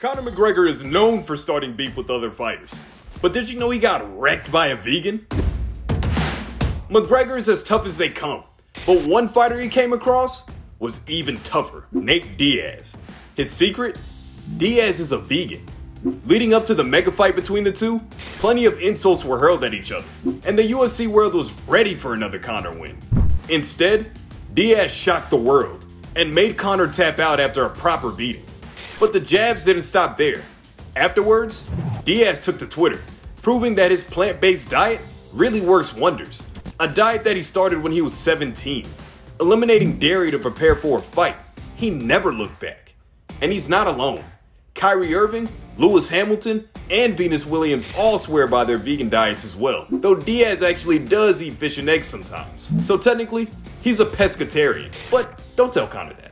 Conor McGregor is known for starting beef with other fighters. But did you know he got wrecked by a vegan? McGregor is as tough as they come. But one fighter he came across was even tougher Nate Diaz. His secret? Diaz is a vegan. Leading up to the mega fight between the two, plenty of insults were hurled at each other, and the UFC world was ready for another Conor win. Instead, Diaz shocked the world and made Conor tap out after a proper beating. But the jabs didn't stop there. Afterwards, Diaz took to Twitter, proving that his plant based diet really works wonders. A diet that he started when he was 17, eliminating dairy to prepare for a fight. He never looked back. And he's not alone. Kyrie Irving, Lewis Hamilton, and Venus Williams all swear by their vegan diets as well, though Diaz actually does eat fish and eggs sometimes. So technically, he's a pescatarian, but don't tell Conor that.